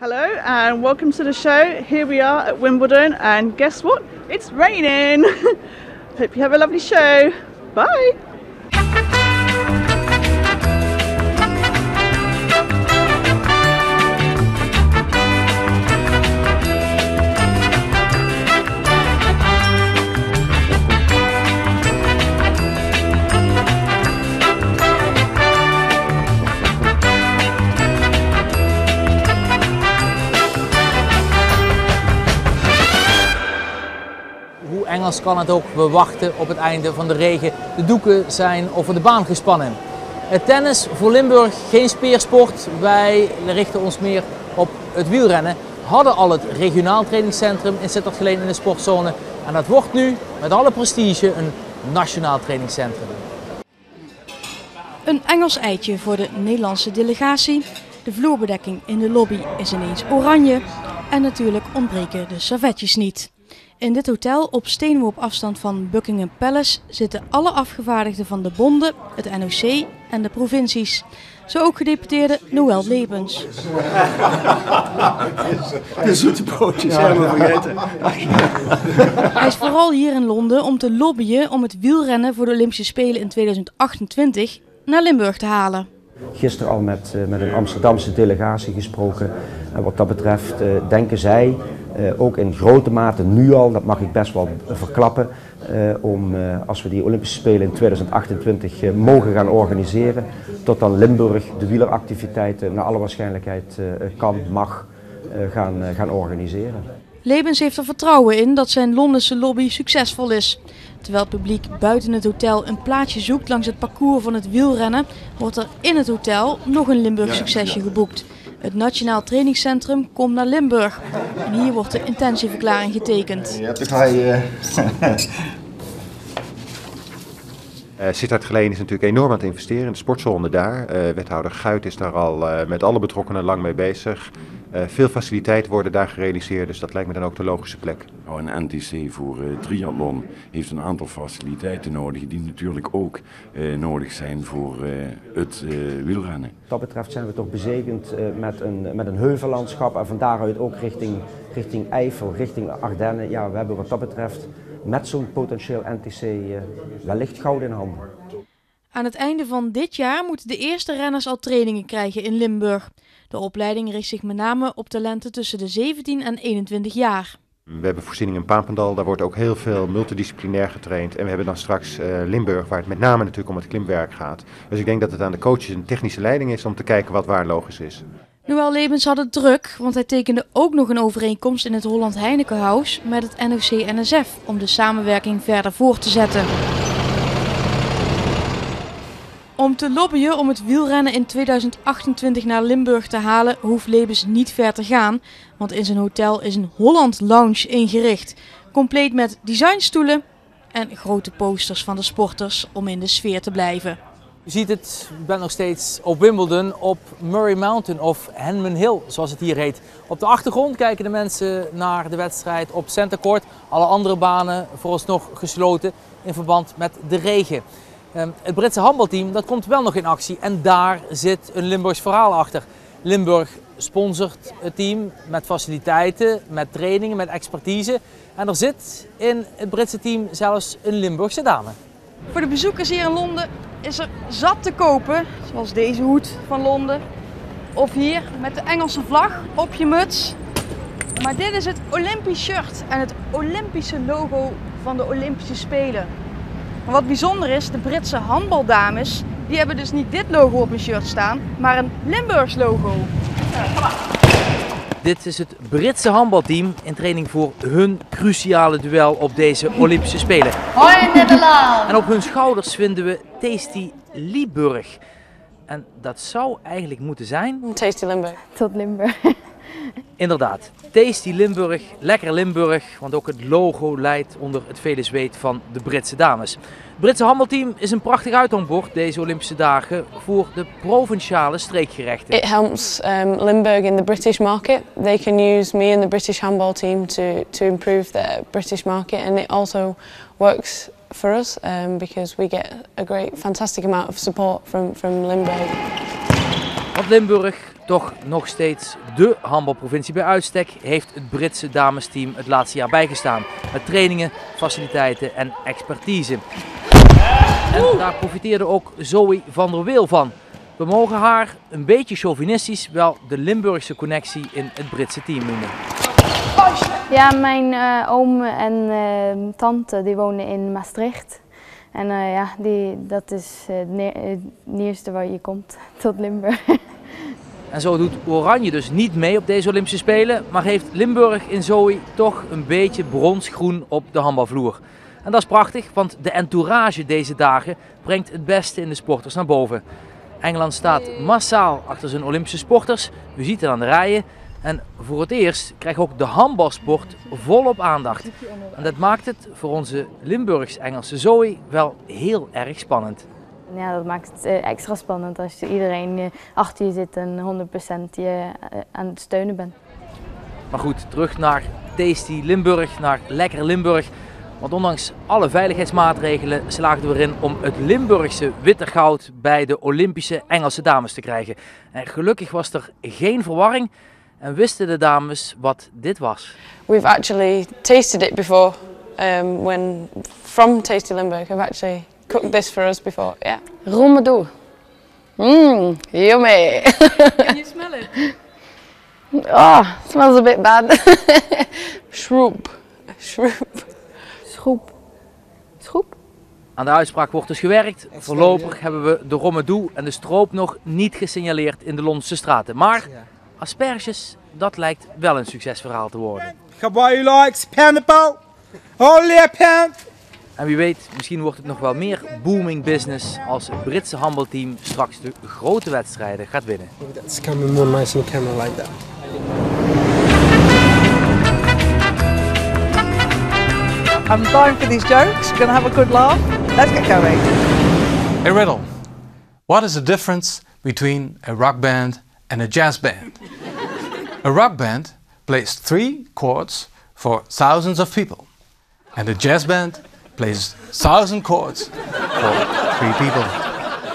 Hello and welcome to the show. Here we are at Wimbledon and guess what? It's raining. Hope you have a lovely show. Bye. Hoe Engels kan het ook, we wachten op het einde van de regen. De doeken zijn over de baan gespannen. Het tennis voor Limburg geen speersport. Wij richten ons meer op het wielrennen. Hadden al het regionaal trainingscentrum in Sittard-Geleen in de sportzone. En dat wordt nu met alle prestige een nationaal trainingscentrum. Een Engels eitje voor de Nederlandse delegatie. De vloerbedekking in de lobby is ineens oranje. En natuurlijk ontbreken de servetjes niet. In dit hotel op steenworp afstand van Buckingham Palace zitten alle afgevaardigden van de bonden, het NOC en de provincies. Zo ook gedeputeerde Noël Lebens. De zoete broodjes helemaal vergeten. Hij is vooral hier in Londen om te lobbyen om het wielrennen voor de Olympische Spelen in 2028 naar Limburg te halen. Gisteren al met, eh, met een Amsterdamse delegatie gesproken. En wat dat betreft eh, denken zij, ook in grote mate nu al, dat mag ik best wel verklappen, eh, om eh, als we die Olympische Spelen in 2028 eh, mogen gaan organiseren, tot dan Limburg de wieleractiviteiten naar alle waarschijnlijkheid eh, kan, mag eh, gaan, eh, gaan organiseren. Lebens heeft er vertrouwen in dat zijn Londense lobby succesvol is. Terwijl het publiek buiten het hotel een plaatsje zoekt langs het parcours van het wielrennen, wordt er in het hotel nog een Limburg succesje geboekt. Het Nationaal Trainingscentrum komt naar Limburg. En hier wordt de intentieverklaring getekend. Ja, toch hij... eh, Uh, Sittard Geleen is natuurlijk enorm aan het investeren in de sportzone daar. Eh, wethouder Guit is daar al eh, met alle betrokkenen lang mee bezig. Eh, veel faciliteiten worden daar gerealiseerd, dus dat lijkt me dan ook de logische plek. Nou, een NTC voor eh, triathlon heeft een aantal faciliteiten nodig die natuurlijk ook eh, nodig zijn voor eh, het eh, wielrennen. Wat dat betreft zijn we toch bezegend eh, met, een, met een heuvellandschap en van daaruit ook richting, richting Eifel, richting Ardennen. Ja, we hebben wat dat betreft met zo'n potentieel NTC eh, wellicht goud in handen. Aan het einde van dit jaar moeten de eerste renners al trainingen krijgen in Limburg. De opleiding richt zich met name op talenten tussen de 17 en 21 jaar. We hebben voorziening in Papendal, daar wordt ook heel veel multidisciplinair getraind. En we hebben dan straks eh, Limburg, waar het met name natuurlijk om het klimwerk gaat. Dus ik denk dat het aan de coaches een technische leiding is om te kijken wat waar logisch is. Noël Lebens had het druk, want hij tekende ook nog een overeenkomst in het Holland Heinekenhuis met het NOC-NSF om de samenwerking verder voor te zetten. Om te lobbyen om het wielrennen in 2028 naar Limburg te halen, hoeft Lebens niet ver te gaan, want in zijn hotel is een Holland Lounge ingericht, compleet met designstoelen en grote posters van de sporters om in de sfeer te blijven. U ziet het, ik ben nog steeds op Wimbledon op Murray Mountain of Henman Hill, zoals het hier heet. Op de achtergrond kijken de mensen naar de wedstrijd op Center Court. Alle andere banen vooralsnog gesloten in verband met de regen. Ehm, Het Britse handbalteam dat komt wel nog in actie en daar zit een Limburgs verhaal achter. Limburg sponsort het team met faciliteiten, met trainingen, met expertise. En er zit in het Britse team zelfs een Limburgse dame. Voor de bezoekers hier in Londen is er zat te kopen, zoals deze hoed van Londen. Of hier met de Engelse vlag op je muts. Maar dit is het Olympisch shirt en het Olympische logo van de Olympische Spelen. Maar wat bijzonder is, de Britse handbaldames, die hebben dus niet dit logo op hun shirt staan, maar een Limburgs logo. Dit is het Britse handbalteam in training voor hun cruciale duel op deze Olympische Spelen. Hoi Nederland! En op hun schouders vinden we Tasty Lieburg. En dat zou eigenlijk moeten zijn, Tasty Limburg. Tot Limburg. inderdaad, Tasty Limburg, lekker Limburg, want ook het logo leidt onder het vele zweet van de Britse dames. Het Britse handbalteam is een prachtig uithangbord deze Olympische dagen voor de provinciale streekgerechten. It helps um, Limburg in the British market. They can use me and the British handball team to, to improve the British market and it also works for us um, because we get a great, fantastic amount of support from, from Limburg. Want Limburg toch nog steeds de handbalprovincie bij uitstek, heeft het Britse damesteam het laatste jaar bijgestaan. Met trainingen, faciliteiten en expertise. En daar profiteerde ook Zoe van der Weel van. We mogen haar een beetje chauvinistisch wel de Limburgse connectie in het Britse team noemen. Ja, mijn uh, oom en uh, tante die wonen in Maastricht. En uh, ja, die, dat is het nieuwste waar je komt, tot Limburg. En zo doet Oranje dus niet mee op deze Olympische Spelen, maar heeft Limburg in Zoe toch een beetje bronsgroen op de handbalvloer. En dat is prachtig, want de entourage deze dagen brengt het beste in de sporters naar boven. Engeland staat massaal achter zijn Olympische sporters, u ziet het aan de rijen. En voor het eerst krijgt ook de handbalsport volop aandacht. En dat maakt het voor onze Limburgs-Engelse Zoe wel heel erg spannend. Ja, dat maakt het eh, extra spannend als iedereen eh, achter je zit en 100% je eh, aan het steunen bent. Maar goed, terug naar Tasty Limburg, naar Lekker Limburg. Want ondanks alle veiligheidsmaatregelen slaagden we erin om het Limburgse witte goud bij de Olympische Engelse dames te krijgen. En gelukkig was er geen verwarring en wisten de dames wat dit was. We've actually tasted it before um, when from Tasty Limburg. I've actually cooked this for us before. Yeah. Romedoe. Mmm, yummy. Can you smell it? Oh, smells a bit bad. Shroop. Shroop. Schroep. Schroep? Aan de uitspraak wordt dus gewerkt. Voorlopig hebben we de romedoe en de stroop nog niet gesignaleerd in de Londense straten. Maar asperges, dat lijkt wel een succesverhaal te worden. Hawaii likes pineapple. Holy pen. En wie weet, misschien wordt het nog wel meer booming business als het Britse handbalteam straks de grote wedstrijden gaat winnen. That's coming more nice camera like that. I'm dying for these jokes. We're to have a good laugh. Let's get going. A riddle. What is the difference between a rock band and a jazz band? a rock band plays three chords for thousands of people. And a jazz band plays thousand chords for three people.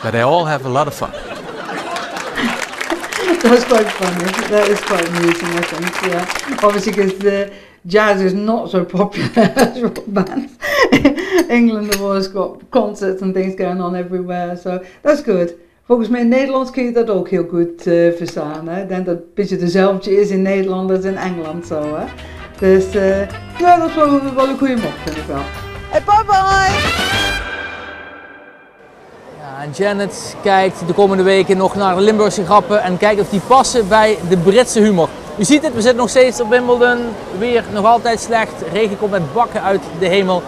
But they all have a lot of fun. That's quite funny. That is quite amusing, I think. Yeah, obviously because the jazz is not so popular as rock bands. England have always got concerts and things going on everywhere, so that's good. Volgens mij in Nederlands kun je dat ook heel goed uh, verstaan. Hè? Ik denk dat het een beetje dezelfde is in Nederland als in Engeland zo. Hè? Dus uh, ja, dat is wel, wel een goede mop, vind ik wel. Hey, bye bye! Janet kijkt de komende weken nog naar Limburgse grappen en kijkt of die passen bij de Britse humor. U ziet het, we zitten nog steeds op Wimbledon. Weer nog altijd slecht. Regen komt met bakken uit de hemel.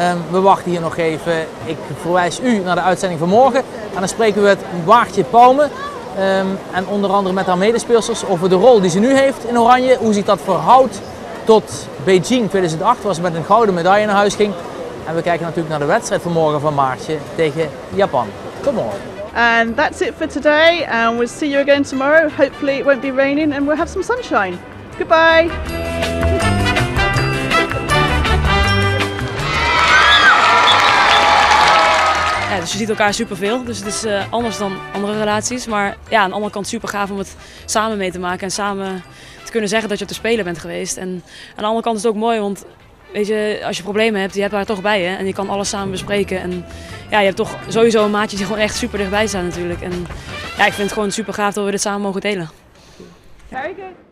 Um, we wachten hier nog even. Ik verwijs u naar de uitzending van morgen. En dan spreken we het Waardje Palme. Um, en onder andere met haar medespeelsters over de rol die ze nu heeft in Oranje. Hoe zich dat verhoudt tot Beijing 2008, waar ze met een gouden medaille naar huis ging. En we kijken natuurlijk naar de wedstrijd van morgen van Maartje tegen Japan. Tot morgen. And that's it for today, and we'll see you again tomorrow. Hopefully, it won't be raining and we'll have some sunshine. Goodbye. Ja, dus je ziet elkaar superveel, dus het is uh, anders dan andere relaties. Maar ja, aan de andere kant super gaaf om het samen mee te maken en samen te kunnen zeggen dat je op de Spelen bent geweest. En aan de andere kant is het ook mooi, want weet je, als je problemen hebt, je hebt haar toch bij je. En je kan alles samen bespreken. En ja, je hebt toch sowieso een maatje die gewoon echt super dichtbij staat natuurlijk. En ja, ik vind het gewoon super gaaf dat we dit samen mogen delen. Very good.